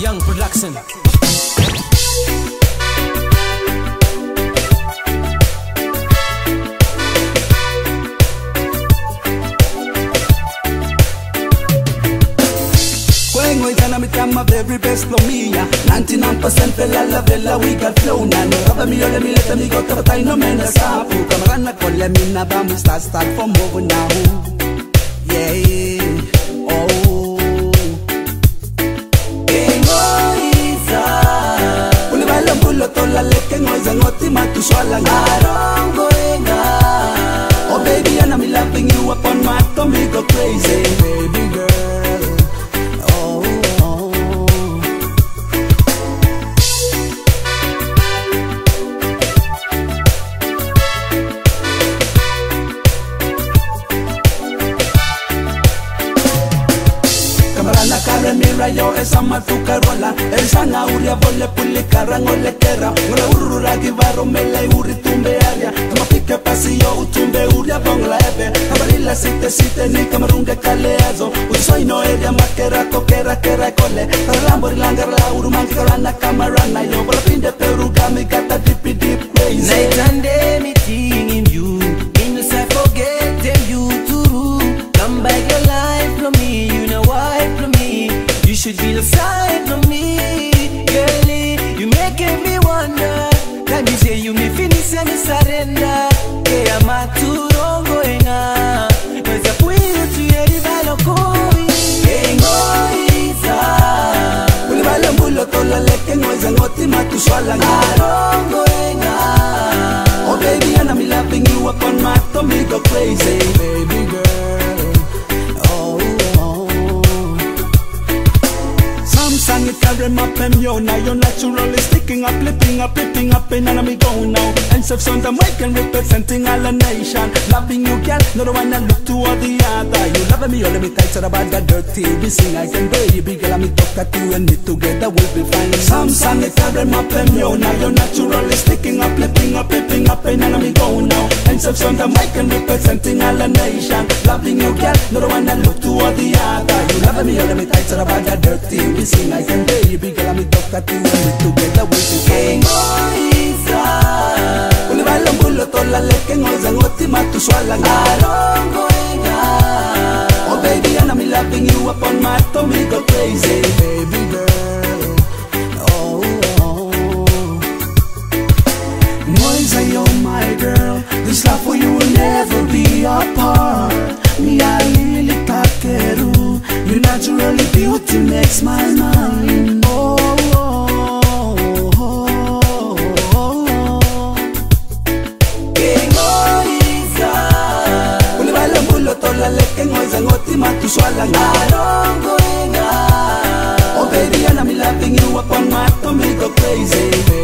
Young. Production. Best flow mia 99% fela la vela we got no raba mi ole mi leta mi go taba tai no mena sapu kamarana kole mi na ba mi start start over now leke ngoiza ngoti matu swala ngaro Arongoenga. Oh baby and I'm loving you upon my tummy Kare mira yo esa matuka rola. Esa na uria vole puli karango le kera Ngora urura kivaro mele uri tumbe aria Kama pike pasi yo utumbe uria bongla ebe Kamarila site site ni kamarunge kale azo Usoi no eria makera kokera kera kole Karambo rilanga la uru karana kamarana yo Bola pinde peru gami kata dipi deep crazy. Night and day, ngoiza ngoti matu swala ngaro Arongoenga. Oh baby, and I'm loving you up on my tummy go crazy, Now you're naturally sticking up, flipping up, flipping up, and I'm go now. And so songs I'm making, representing all the nation. Loving you, girl, no the one I look to toward the other. You love me, you let me tight, so about that dirty. We sing, I can baby girl, I'm talk at you and me together we'll be fine. Some sang it carry my pen, yo. Now you're naturally sticking up, flipping up, flipping up, and I'm go now. And so songs I'm making, representing all the nation. Loving you, girl, no the one I look to toward the other. You love me, you let me tight, so about that dirty. We sing, I can baby girl, I'm you and me together be fine. Kengoiza. Ulibaila mbulo tola leke ngoiza ngoti matu swala ngaro Arongoenga. Oh baby and I'm loving you up on my tummy go crazy baby girl Oh, oh. Moiza you're my girl This love for you will never be apart Me I really takeru Your naturally beauty makes my mind ngoti matu swala ngaro Arongoenga. Oh baby and I'm loving you up on my go crazy